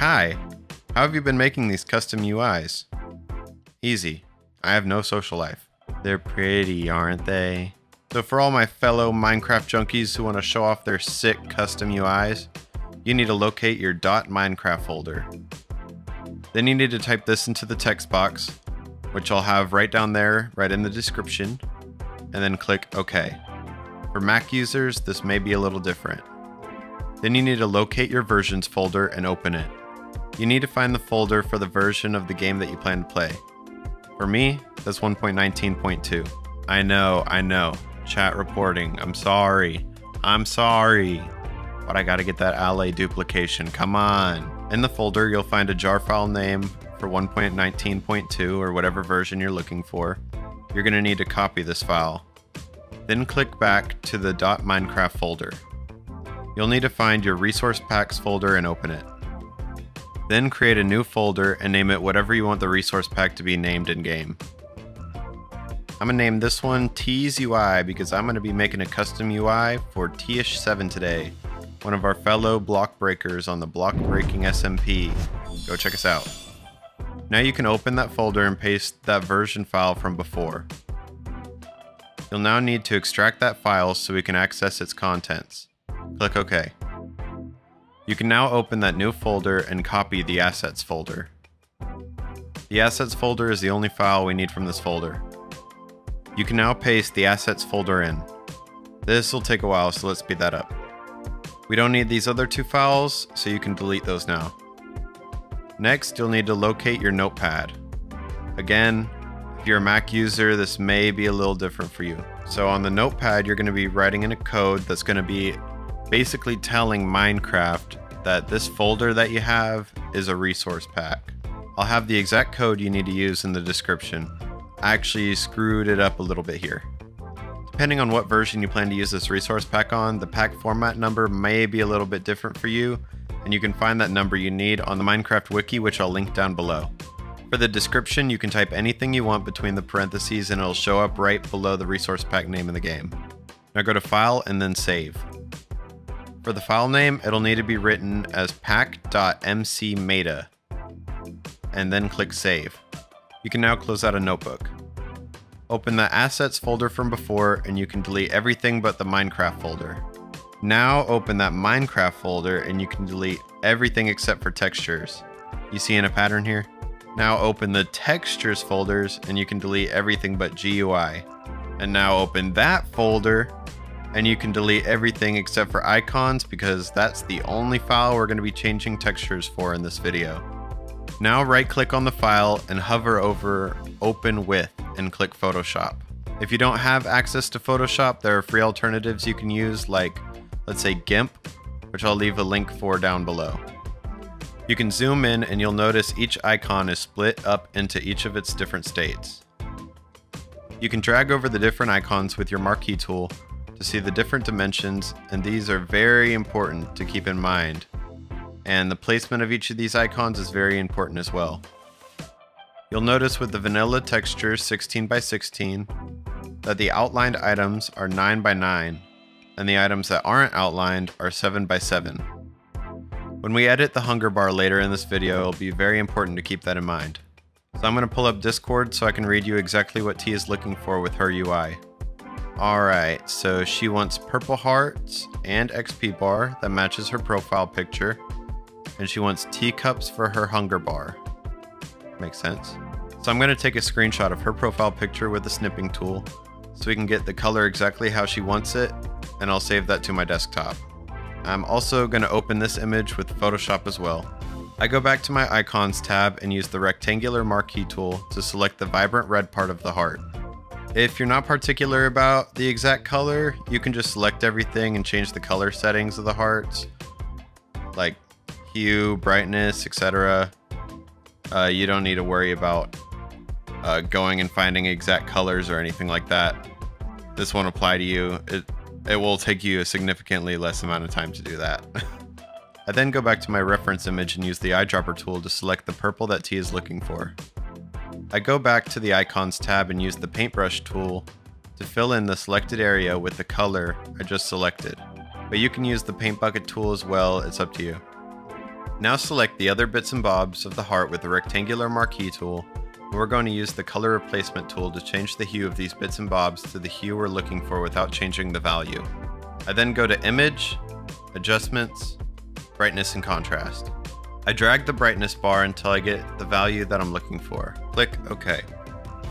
Kai, how have you been making these custom UIs? Easy. I have no social life. They're pretty, aren't they? So for all my fellow Minecraft junkies who want to show off their sick custom UIs, you need to locate your .minecraft folder. Then you need to type this into the text box, which I'll have right down there, right in the description, and then click OK. For Mac users, this may be a little different. Then you need to locate your versions folder and open it. You need to find the folder for the version of the game that you plan to play. For me, that's 1.19.2. I know, I know. Chat reporting. I'm sorry. I'm sorry. But I gotta get that allay duplication. Come on. In the folder, you'll find a jar file name for 1.19.2 or whatever version you're looking for. You're gonna need to copy this file. Then click back to the .minecraft folder. You'll need to find your resource packs folder and open it. Then create a new folder and name it whatever you want the resource pack to be named in game. I'm gonna name this one Tease UI because I'm gonna be making a custom UI for Tish7 today, one of our fellow block breakers on the block breaking SMP. Go check us out. Now you can open that folder and paste that version file from before. You'll now need to extract that file so we can access its contents. Click OK. You can now open that new folder and copy the assets folder. The assets folder is the only file we need from this folder. You can now paste the assets folder in. This will take a while, so let's speed that up. We don't need these other two files, so you can delete those now. Next, you'll need to locate your notepad. Again, if you're a Mac user, this may be a little different for you. So on the notepad, you're gonna be writing in a code that's gonna be basically telling Minecraft that this folder that you have is a resource pack. I'll have the exact code you need to use in the description. I actually screwed it up a little bit here. Depending on what version you plan to use this resource pack on, the pack format number may be a little bit different for you, and you can find that number you need on the Minecraft wiki which I'll link down below. For the description, you can type anything you want between the parentheses and it'll show up right below the resource pack name in the game. Now go to File and then Save. For the file name, it'll need to be written as pack.mcmeta, and then click Save. You can now close out a notebook. Open the assets folder from before and you can delete everything but the Minecraft folder. Now open that Minecraft folder and you can delete everything except for textures. You see in a pattern here? Now open the textures folders and you can delete everything but GUI. And now open that folder and you can delete everything except for icons because that's the only file we're going to be changing textures for in this video. Now right click on the file and hover over open with and click Photoshop. If you don't have access to Photoshop, there are free alternatives you can use like, let's say GIMP, which I'll leave a link for down below. You can zoom in and you'll notice each icon is split up into each of its different states. You can drag over the different icons with your marquee tool to see the different dimensions and these are very important to keep in mind and the placement of each of these icons is very important as well. You'll notice with the vanilla texture 16 by 16 that the outlined items are 9 by 9 and the items that aren't outlined are 7 by 7. When we edit the hunger bar later in this video, it'll be very important to keep that in mind. So I'm going to pull up Discord so I can read you exactly what T is looking for with her UI. Alright, so she wants purple hearts and XP bar that matches her profile picture and she wants teacups for her hunger bar. Makes sense. So I'm going to take a screenshot of her profile picture with the snipping tool so we can get the color exactly how she wants it and I'll save that to my desktop. I'm also going to open this image with Photoshop as well. I go back to my icons tab and use the rectangular marquee tool to select the vibrant red part of the heart. If you're not particular about the exact color, you can just select everything and change the color settings of the hearts. Like hue, brightness, etc. Uh, you don't need to worry about uh, going and finding exact colors or anything like that. This won't apply to you. It, it will take you a significantly less amount of time to do that. I then go back to my reference image and use the eyedropper tool to select the purple that T is looking for. I go back to the icons tab and use the paintbrush tool to fill in the selected area with the color I just selected. But you can use the paint bucket tool as well, it's up to you. Now select the other bits and bobs of the heart with the rectangular marquee tool, and we're going to use the color replacement tool to change the hue of these bits and bobs to the hue we're looking for without changing the value. I then go to Image, Adjustments, Brightness and Contrast. I drag the brightness bar until I get the value that I'm looking for. Click OK.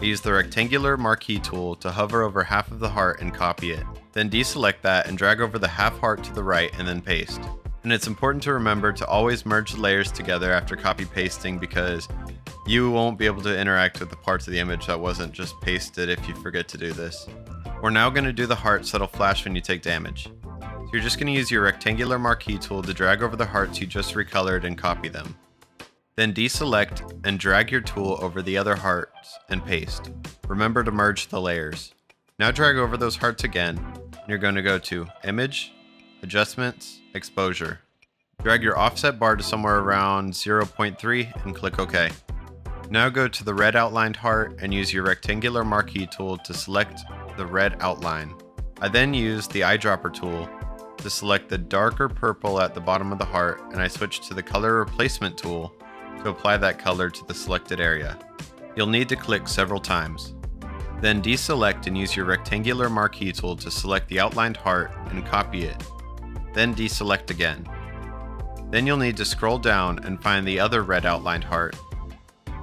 I use the rectangular marquee tool to hover over half of the heart and copy it. Then deselect that and drag over the half heart to the right and then paste. And it's important to remember to always merge the layers together after copy pasting because you won't be able to interact with the parts of the image that wasn't just pasted if you forget to do this. We're now going to do the hearts that'll flash when you take damage. You're just going to use your rectangular marquee tool to drag over the hearts you just recolored and copy them. Then deselect and drag your tool over the other hearts and paste. Remember to merge the layers. Now drag over those hearts again, and you're going to go to Image, Adjustments, Exposure. Drag your offset bar to somewhere around 0.3 and click OK. Now go to the red outlined heart and use your rectangular marquee tool to select the red outline. I then use the eyedropper tool to select the darker purple at the bottom of the heart and I switch to the color replacement tool to apply that color to the selected area. You'll need to click several times. Then deselect and use your rectangular marquee tool to select the outlined heart and copy it. Then deselect again. Then you'll need to scroll down and find the other red outlined heart.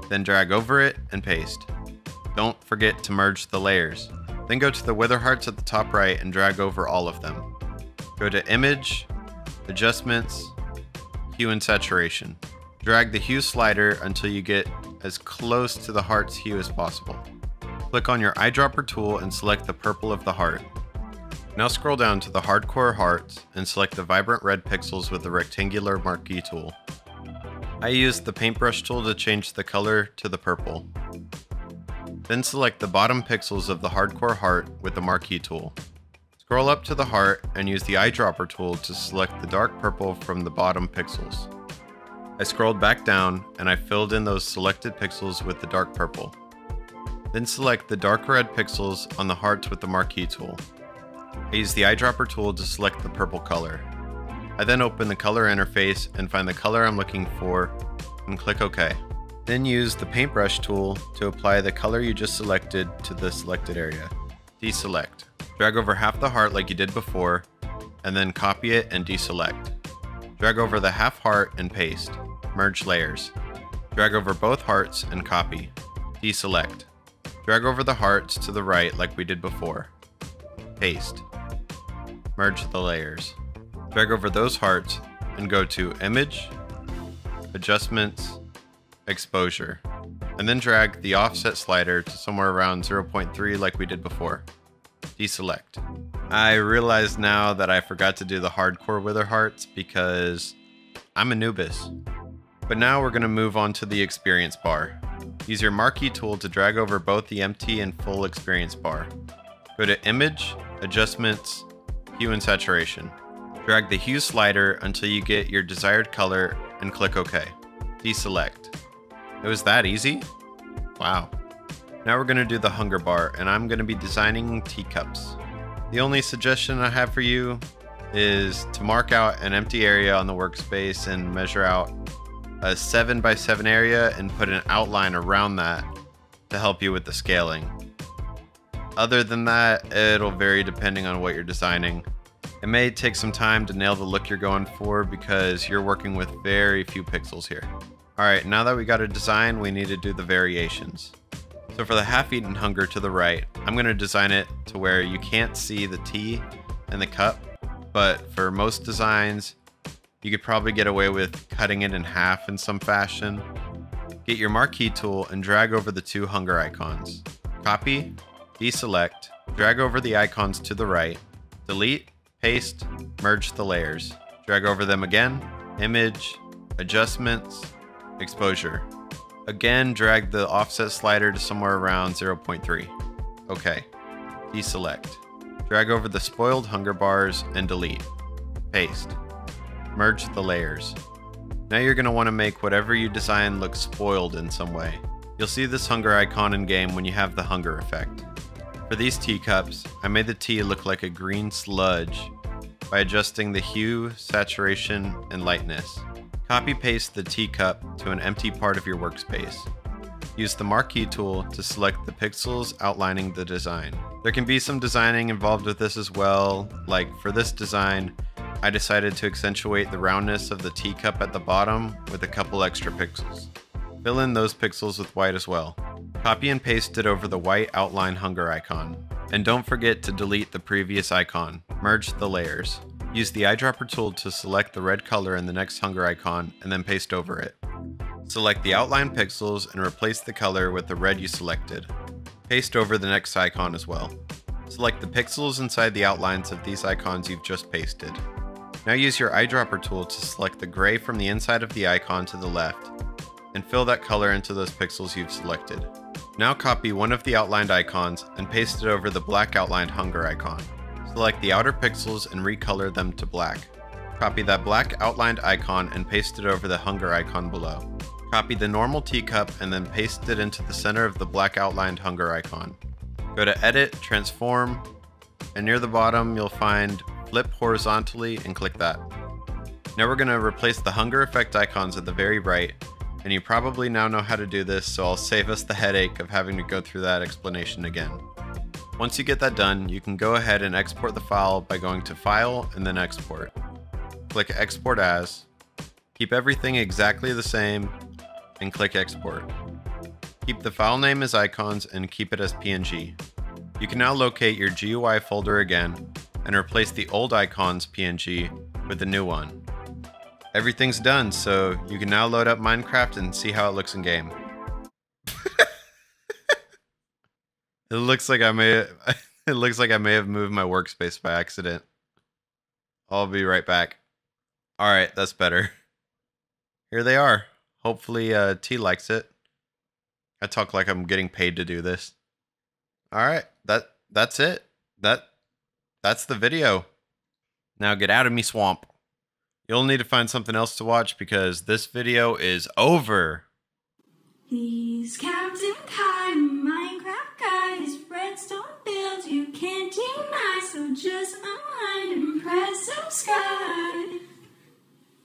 Then drag over it and paste. Don't forget to merge the layers. Then go to the wither hearts at the top right and drag over all of them. Go to Image, Adjustments, Hue and Saturation. Drag the hue slider until you get as close to the heart's hue as possible. Click on your eyedropper tool and select the purple of the heart. Now scroll down to the hardcore hearts and select the vibrant red pixels with the rectangular marquee tool. I used the paintbrush tool to change the color to the purple. Then select the bottom pixels of the hardcore heart with the marquee tool. Scroll up to the heart and use the eyedropper tool to select the dark purple from the bottom pixels. I scrolled back down and I filled in those selected pixels with the dark purple. Then select the dark red pixels on the hearts with the marquee tool. I use the eyedropper tool to select the purple color. I then open the color interface and find the color I'm looking for and click OK. Then use the paintbrush tool to apply the color you just selected to the selected area. Deselect. Drag over half the heart like you did before, and then copy it and deselect. Drag over the half heart and paste. Merge layers. Drag over both hearts and copy. Deselect. Drag over the hearts to the right like we did before. Paste. Merge the layers. Drag over those hearts and go to Image, Adjustments, Exposure. And then drag the offset slider to somewhere around 0.3 like we did before. Deselect. I realize now that I forgot to do the hardcore wither hearts because I'm Anubis. But now we're going to move on to the experience bar. Use your marquee tool to drag over both the empty and full experience bar. Go to Image, Adjustments, Hue and Saturation. Drag the hue slider until you get your desired color and click OK. Deselect. It was that easy? Wow. Now we're going to do the hunger bar and I'm going to be designing teacups. The only suggestion I have for you is to mark out an empty area on the workspace and measure out a 7 by 7 area and put an outline around that to help you with the scaling. Other than that, it'll vary depending on what you're designing. It may take some time to nail the look you're going for because you're working with very few pixels here. Alright, now that we got a design, we need to do the variations. So for the half-eaten hunger to the right, I'm going to design it to where you can't see the tea and the cup, but for most designs, you could probably get away with cutting it in half in some fashion. Get your marquee tool and drag over the two hunger icons. Copy, deselect, drag over the icons to the right, delete, paste, merge the layers. Drag over them again, image, adjustments, exposure. Again, drag the offset slider to somewhere around 0.3. Okay, deselect. Drag over the spoiled hunger bars and delete. Paste. Merge the layers. Now you're going to want to make whatever you design look spoiled in some way. You'll see this hunger icon in game when you have the hunger effect. For these teacups, I made the tea look like a green sludge by adjusting the hue, saturation, and lightness. Copy paste the teacup to an empty part of your workspace. Use the marquee tool to select the pixels outlining the design. There can be some designing involved with this as well, like for this design, I decided to accentuate the roundness of the teacup at the bottom with a couple extra pixels. Fill in those pixels with white as well. Copy and paste it over the white outline hunger icon. And don't forget to delete the previous icon. Merge the layers. Use the eyedropper tool to select the red color in the next hunger icon and then paste over it. Select the outline pixels and replace the color with the red you selected. Paste over the next icon as well. Select the pixels inside the outlines of these icons you've just pasted. Now use your eyedropper tool to select the gray from the inside of the icon to the left, and fill that color into those pixels you've selected. Now copy one of the outlined icons and paste it over the black outlined hunger icon. Select the outer pixels and recolor them to black. Copy that black outlined icon and paste it over the hunger icon below. Copy the normal teacup and then paste it into the center of the black outlined hunger icon. Go to Edit, Transform, and near the bottom you'll find flip horizontally and click that. Now we're going to replace the hunger effect icons at the very right, and you probably now know how to do this, so I'll save us the headache of having to go through that explanation again. Once you get that done, you can go ahead and export the file by going to File and then Export. Click Export As, keep everything exactly the same, and click Export. Keep the file name as icons and keep it as PNG. You can now locate your GUI folder again and replace the old icons PNG with the new one. Everything's done, so you can now load up Minecraft and see how it looks in game. It looks like I may it looks like I may have moved my workspace by accident. I'll be right back. Alright, that's better. Here they are. Hopefully uh, T likes it. I talk like I'm getting paid to do this. Alright, that that's it. That that's the video. Now get out of me swamp. You'll need to find something else to watch because this video is over. These Captain Kai you can't deny, so just unwind and press subscribe.